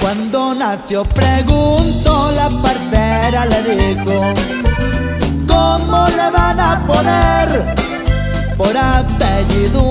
Cuando nació preguntó la partera le dijo ¿Cómo le van a poner? Por apellido